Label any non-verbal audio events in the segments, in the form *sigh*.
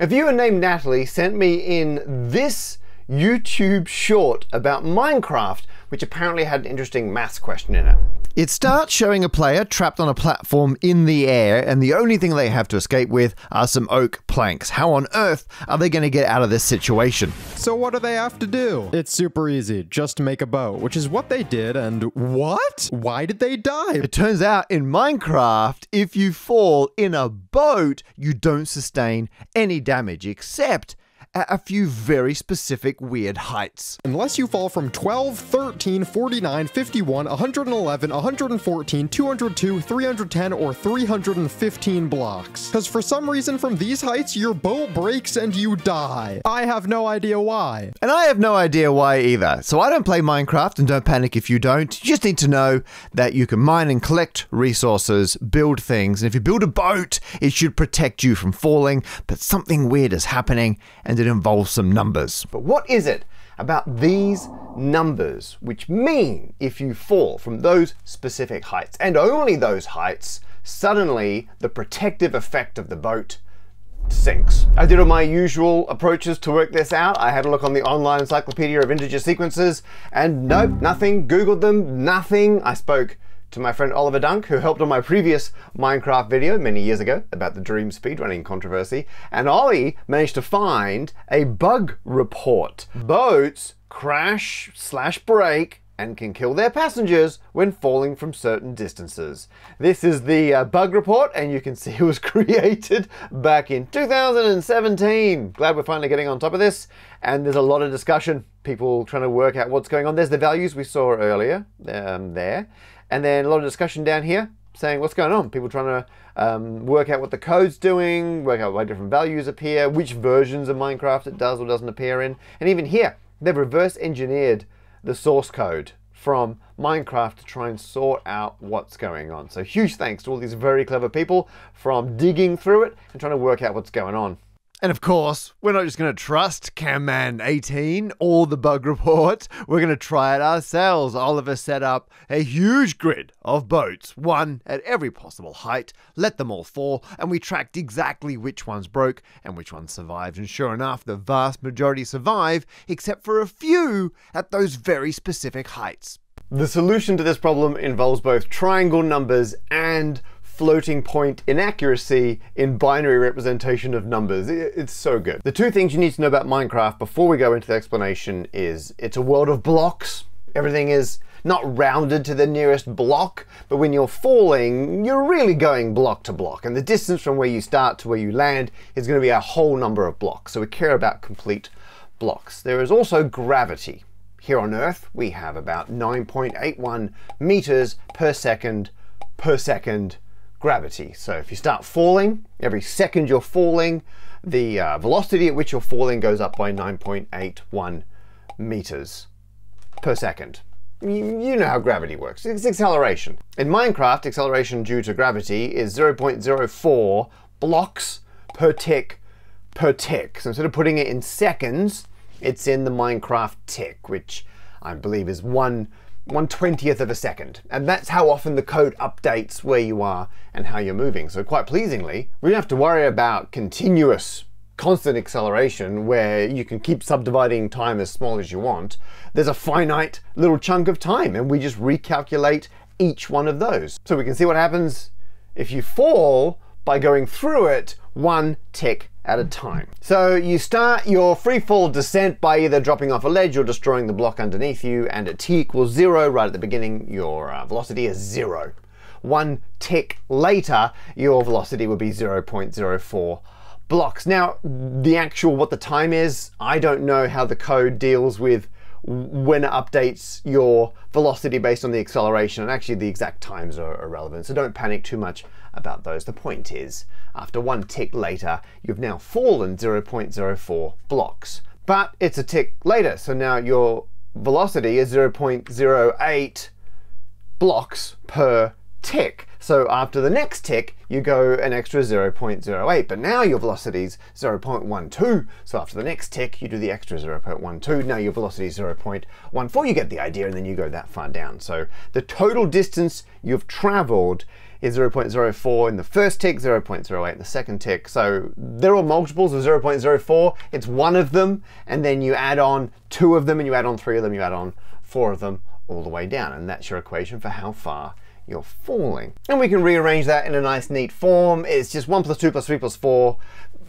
A viewer named Natalie sent me in this YouTube short about Minecraft, which apparently had an interesting maths question in it. It starts showing a player trapped on a platform in the air, and the only thing they have to escape with are some oak planks. How on earth are they going to get out of this situation? So what do they have to do? It's super easy. Just make a boat, which is what they did. And what? Why did they die? It turns out in Minecraft, if you fall in a boat, you don't sustain any damage except at a few very specific weird heights. Unless you fall from 12, 13, 49, 51, 111, 114, 202, 310, or 315 blocks. Because for some reason from these heights, your boat breaks and you die. I have no idea why. And I have no idea why either. So I don't play Minecraft and don't panic if you don't. You just need to know that you can mine and collect resources, build things, and if you build a boat, it should protect you from falling, but something weird is happening and it involves some numbers. But what is it about these numbers which mean if you fall from those specific heights and only those heights, suddenly the protective effect of the boat sinks. I did all my usual approaches to work this out. I had a look on the online encyclopedia of integer sequences and nope, nothing. Googled them, nothing. I spoke to my friend Oliver Dunk, who helped on my previous Minecraft video many years ago about the Dream speedrunning controversy, and Ollie managed to find a bug report. Boats crash slash break and can kill their passengers when falling from certain distances. This is the uh, bug report, and you can *laughs* see it was created back in 2017. Glad we're finally getting on top of this, and there's a lot of discussion, people trying to work out what's going on. There's the values we saw earlier um, there, and then a lot of discussion down here saying what's going on. People trying to um, work out what the code's doing, work out why different values appear, which versions of Minecraft it does or doesn't appear in. And even here, they've reverse engineered the source code from Minecraft to try and sort out what's going on. So huge thanks to all these very clever people from digging through it and trying to work out what's going on. And of course, we're not just going to trust Camman18 or the bug report. *laughs* We're going to try it ourselves. Oliver set up a huge grid of boats, one at every possible height, let them all fall, and we tracked exactly which ones broke and which ones survived. And sure enough, the vast majority survive, except for a few at those very specific heights. The solution to this problem involves both triangle numbers and floating point inaccuracy in binary representation of numbers. It's so good. The two things you need to know about Minecraft before we go into the explanation is it's a world of blocks. Everything is not rounded to the nearest block, but when you're falling, you're really going block to block. And the distance from where you start to where you land is going to be a whole number of blocks. So we care about complete blocks. There is also gravity. Here on Earth, we have about 9.81 meters per second per second gravity. So if you start falling, every second you're falling, the uh, velocity at which you're falling goes up by 9.81 meters per second. You, you know how gravity works. It's acceleration. In Minecraft, acceleration due to gravity is 0.04 blocks per tick per tick. So instead of putting it in seconds, it's in the Minecraft tick, which I believe is one one twentieth of a second. And that's how often the code updates where you are and how you're moving. So quite pleasingly, we don't have to worry about continuous constant acceleration where you can keep subdividing time as small as you want. There's a finite little chunk of time and we just recalculate each one of those. So we can see what happens if you fall by going through it one tick at a time. So you start your free fall descent by either dropping off a ledge or destroying the block underneath you, and at t equals zero right at the beginning, your uh, velocity is zero. One tick later, your velocity would be 0.04 blocks. Now, the actual what the time is, I don't know how the code deals with when it updates your velocity based on the acceleration, and actually the exact times are irrelevant, so don't panic too much about those. The point is, after one tick later, you've now fallen 0.04 blocks. But it's a tick later, so now your velocity is 0.08 blocks per tick. So after the next tick, you go an extra 0.08, but now your velocity is 0.12. So after the next tick, you do the extra 0.12. Now your velocity is 0.14. You get the idea, and then you go that far down. So the total distance you've traveled is 0.04 in the first tick, 0.08 in the second tick. So they're all multiples of 0.04. It's one of them, and then you add on two of them, and you add on three of them, you add on four of them all the way down. And that's your equation for how far you're falling. And we can rearrange that in a nice neat form. It's just one plus two plus three plus four,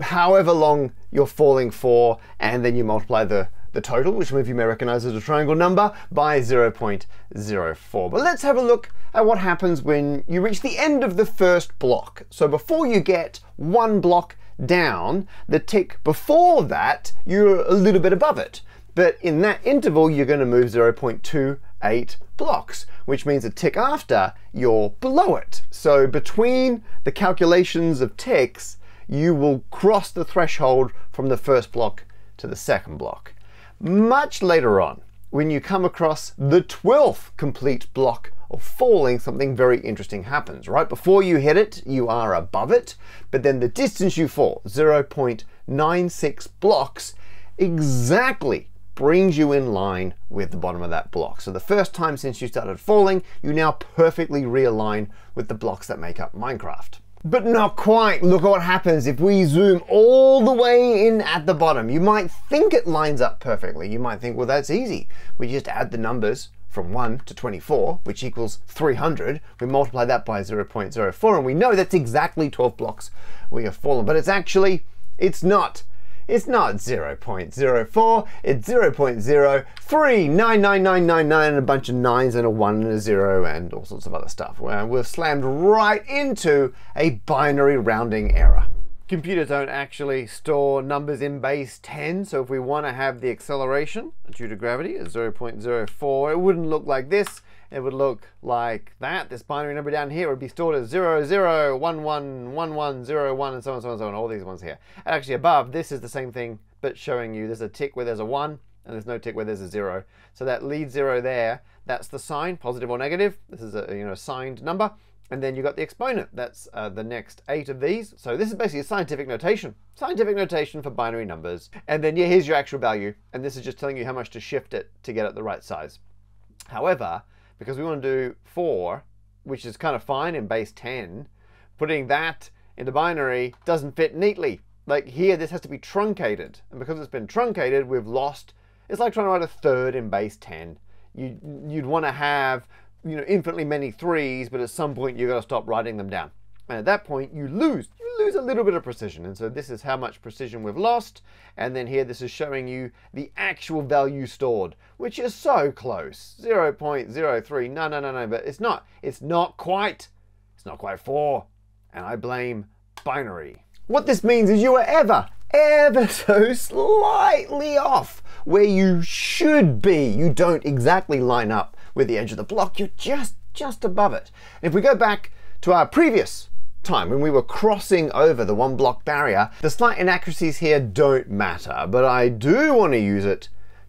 however long you're falling for, and then you multiply the the total, which some of you may recognize as a triangle number, by 0.04. But let's have a look at what happens when you reach the end of the first block. So before you get one block down, the tick before that, you're a little bit above it. But in that interval, you're gonna move 0.2 eight blocks, which means a tick after, you're below it. So between the calculations of ticks, you will cross the threshold from the first block to the second block. Much later on, when you come across the 12th complete block of falling, something very interesting happens, right? Before you hit it, you are above it, but then the distance you fall, 0.96 blocks, exactly brings you in line with the bottom of that block. So the first time since you started falling, you now perfectly realign with the blocks that make up Minecraft. But not quite. Look at what happens if we zoom all the way in at the bottom. You might think it lines up perfectly. You might think, well, that's easy. We just add the numbers from 1 to 24, which equals 300. We multiply that by 0.04, and we know that's exactly 12 blocks we have fallen. But it's actually, it's not. It's not 0.04, it's 0.039999 and a bunch of nines and a one and a zero and all sorts of other stuff. We're slammed right into a binary rounding error. Computers don't actually store numbers in base 10, so if we want to have the acceleration due to gravity at 0.04, it wouldn't look like this it would look like that. This binary number down here would be stored as 0, 0, 1, 1, 1, 1, 0, 1, and so on, so on, so on, all these ones here. And actually above, this is the same thing, but showing you there's a tick where there's a 1, and there's no tick where there's a 0. So that lead 0 there, that's the sign, positive or negative. This is a you know signed number. And then you've got the exponent. That's uh, the next eight of these. So this is basically a scientific notation. Scientific notation for binary numbers. And then yeah, here's your actual value. And this is just telling you how much to shift it to get it the right size. However, because we want to do 4, which is kind of fine in base 10, putting that into binary doesn't fit neatly. Like here, this has to be truncated. And because it's been truncated, we've lost. It's like trying to write a third in base 10. You, you'd want to have you know, infinitely many threes, but at some point you've got to stop writing them down. And at that point, you lose. You lose a little bit of precision. And so this is how much precision we've lost. And then here, this is showing you the actual value stored, which is so close. 0.03. No, no, no, no. But it's not. It's not quite. It's not quite 4. And I blame binary. What this means is you are ever, ever *laughs* so slightly off where you should be. You don't exactly line up with the edge of the block. You're just, just above it. And if we go back to our previous time when we were crossing over the one block barrier, the slight inaccuracies here don't matter, but I do want to use it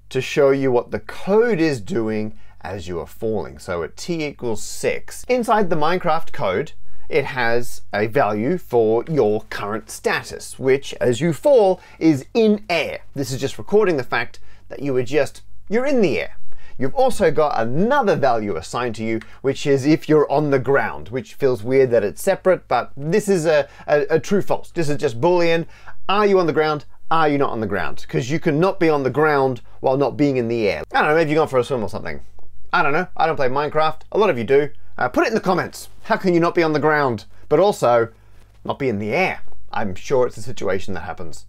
to show you what the code is doing as you are falling. So at t equals 6, inside the Minecraft code, it has a value for your current status, which as you fall is in air. This is just recording the fact that you were just, you're in the air. You've also got another value assigned to you, which is if you're on the ground, which feels weird that it's separate, but this is a, a, a true false. This is just Boolean. Are you on the ground? Are you not on the ground? Because you cannot be on the ground while not being in the air. I don't know, maybe you've gone for a swim or something. I don't know. I don't play Minecraft. A lot of you do. Uh, put it in the comments. How can you not be on the ground, but also not be in the air? I'm sure it's a situation that happens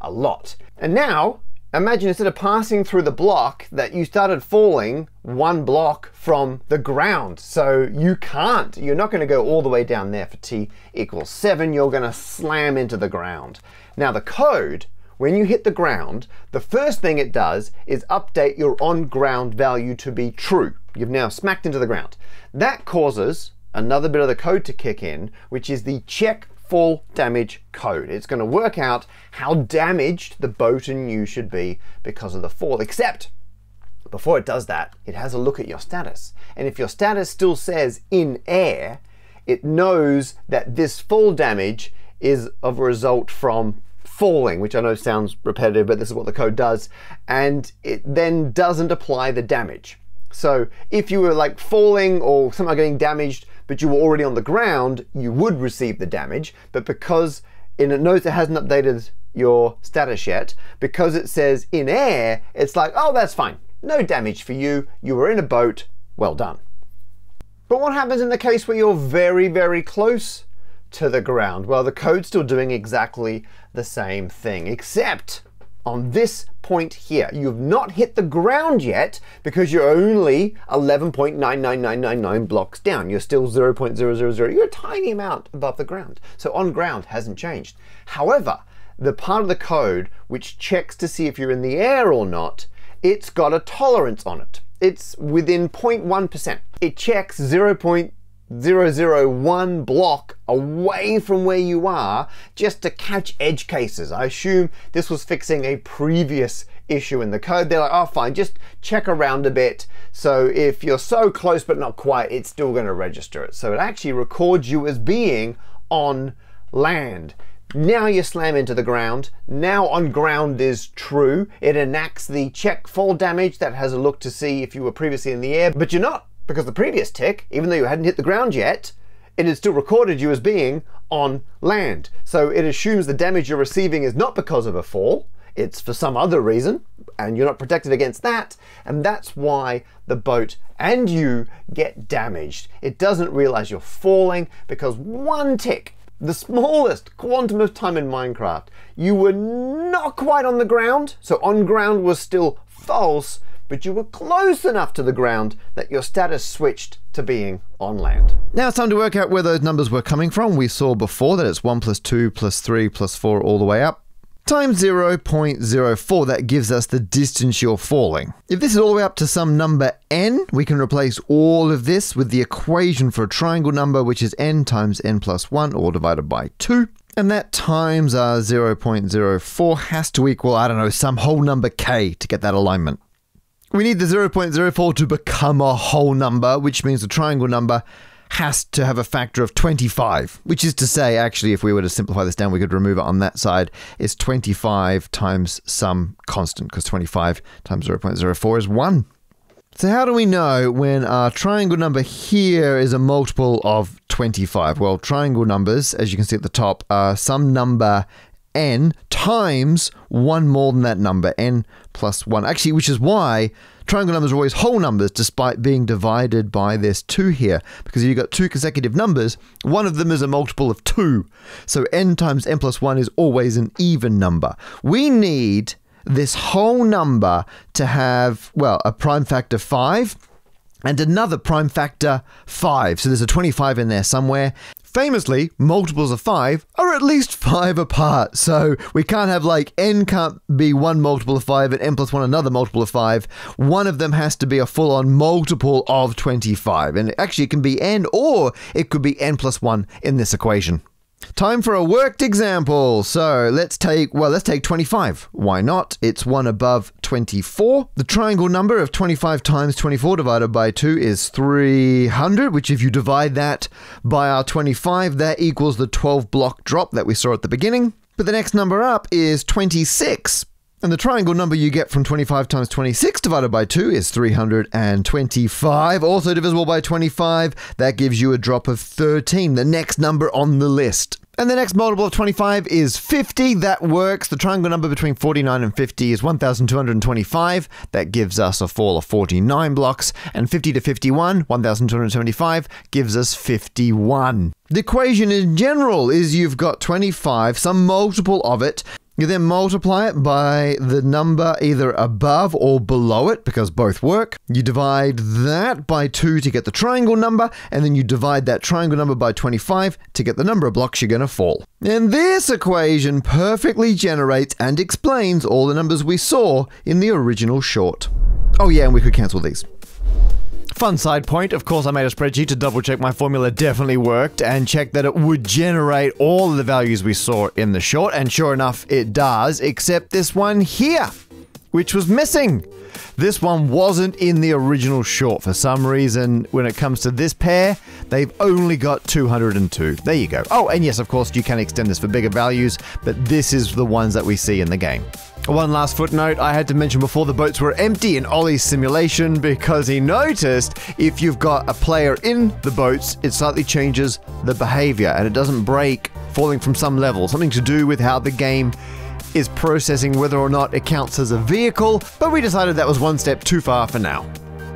a lot. And now Imagine instead of passing through the block that you started falling one block from the ground. So you can't, you're not going to go all the way down there for t equals 7. You're going to slam into the ground. Now the code, when you hit the ground, the first thing it does is update your on ground value to be true. You've now smacked into the ground. That causes another bit of the code to kick in, which is the check fall damage code. It's going to work out how damaged the boat and you should be because of the fall. Except, before it does that, it has a look at your status. And if your status still says in air, it knows that this fall damage is of a result from falling, which I know sounds repetitive, but this is what the code does. And it then doesn't apply the damage. So if you were like falling or somehow getting damaged but you were already on the ground, you would receive the damage. But because in knows it hasn't updated your status yet, because it says in air, it's like, oh, that's fine. No damage for you. You were in a boat. Well done. But what happens in the case where you're very, very close to the ground? Well, the code's still doing exactly the same thing, except on this point here. You've not hit the ground yet because you're only 11.99999 blocks down. You're still 0.000. You're a tiny amount above the ground. So on ground hasn't changed. However, the part of the code which checks to see if you're in the air or not, it's got a tolerance on it. It's within 0.1%. It checks 0.0 001 block away from where you are just to catch edge cases. I assume this was fixing a previous issue in the code. They're like, oh, fine, just check around a bit. So if you're so close but not quite, it's still going to register it. So it actually records you as being on land. Now you slam into the ground. Now on ground is true. It enacts the check fall damage that has a look to see if you were previously in the air, but you're not because the previous tick, even though you hadn't hit the ground yet, it had still recorded you as being on land. So it assumes the damage you're receiving is not because of a fall, it's for some other reason, and you're not protected against that, and that's why the boat and you get damaged. It doesn't realize you're falling because one tick, the smallest quantum of time in Minecraft, you were not quite on the ground, so on ground was still false, but you were close enough to the ground that your status switched to being on land. Now it's time to work out where those numbers were coming from. We saw before that it's 1 plus 2 plus 3 plus 4 all the way up. Times 0.04, that gives us the distance you're falling. If this is all the way up to some number n, we can replace all of this with the equation for a triangle number, which is n times n plus 1, all divided by 2. And that times our 0.04 has to equal, I don't know, some whole number k to get that alignment. We need the 0.04 to become a whole number, which means the triangle number has to have a factor of 25, which is to say, actually, if we were to simplify this down, we could remove it on that side. It's 25 times some constant, because 25 times 0.04 is 1. So, how do we know when our triangle number here is a multiple of 25? Well, triangle numbers, as you can see at the top, are some number n times one more than that number, n plus 1. Actually, which is why triangle numbers are always whole numbers despite being divided by this 2 here. Because if you've got two consecutive numbers, one of them is a multiple of 2. So n times n plus 1 is always an even number. We need this whole number to have, well, a prime factor 5 and another prime factor 5. So there's a 25 in there somewhere. Famously, multiples of 5 are at least 5 apart, so we can't have like n can't be one multiple of 5 and n plus 1 another multiple of 5. One of them has to be a full on multiple of 25, and actually it can be n or it could be n plus 1 in this equation. Time for a worked example. So let's take, well, let's take 25. Why not? It's one above 24. The triangle number of 25 times 24 divided by 2 is 300, which if you divide that by our 25, that equals the 12 block drop that we saw at the beginning. But the next number up is 26. And the triangle number you get from 25 times 26 divided by 2 is 325, also divisible by 25. That gives you a drop of 13, the next number on the list. And the next multiple of 25 is 50. That works. The triangle number between 49 and 50 is 1225. That gives us a fall of 49 blocks. And 50 to 51, 1275, gives us 51. The equation in general is you've got 25, some multiple of it, you then multiply it by the number either above or below it, because both work. You divide that by 2 to get the triangle number, and then you divide that triangle number by 25 to get the number of blocks you're going to fall. And this equation perfectly generates and explains all the numbers we saw in the original short. Oh yeah, and we could cancel these. Fun side point, of course I made a spreadsheet to double check my formula definitely worked and check that it would generate all the values we saw in the short, and sure enough it does, except this one here, which was missing. This one wasn't in the original short for some reason. When it comes to this pair, they've only got 202. There you go. Oh, and yes, of course, you can extend this for bigger values, but this is the ones that we see in the game. One last footnote I had to mention before the boats were empty in Ollie's simulation because he noticed if you've got a player in the boats, it slightly changes the behavior and it doesn't break falling from some level. Something to do with how the game is processing whether or not it counts as a vehicle, but we decided that was one step too far for now.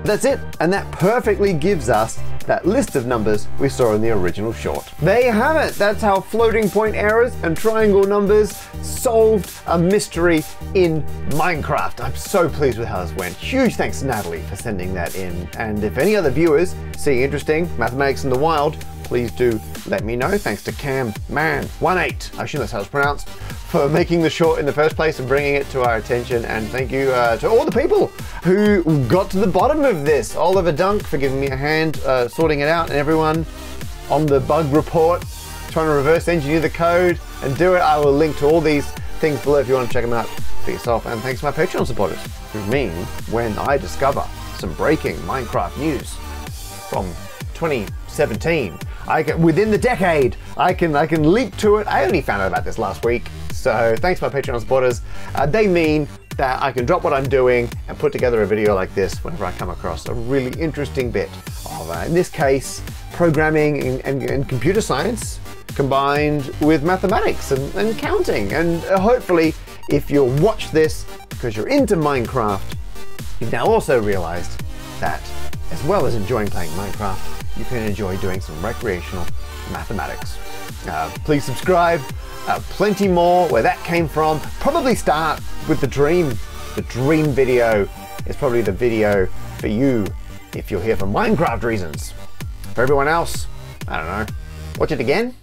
That's it, and that perfectly gives us that list of numbers we saw in the original short. There you have it. That's how floating point errors and triangle numbers solved a mystery in Minecraft. I'm so pleased with how this went. Huge thanks to Natalie for sending that in. And if any other viewers see interesting mathematics in the wild, please do let me know. Thanks to Cam Man 18, I assume that's how it's pronounced, for making the short in the first place and bringing it to our attention. And thank you uh, to all the people who got to the bottom of this. Oliver Dunk for giving me a hand uh, sorting it out, and everyone on the bug report trying to reverse engineer the code and do it. I will link to all these things below if you want to check them out for yourself. And thanks to my Patreon supporters, who mean when I discover some breaking Minecraft news from 2017. I can, within the decade, I can I can leap to it. I only found out about this last week, so thanks to my Patreon supporters. Uh, they mean that I can drop what I'm doing and put together a video like this whenever I come across a really interesting bit of, uh, in this case, programming and, and, and, computer science combined with mathematics and, and counting. And uh, hopefully, if you watch this because you're into Minecraft, you've now also realized that as well as enjoying playing Minecraft, you can enjoy doing some recreational mathematics. Uh, please subscribe. Uh, plenty more where that came from. Probably start with the dream. The dream video is probably the video for you if you're here for Minecraft reasons. For everyone else, I don't know, watch it again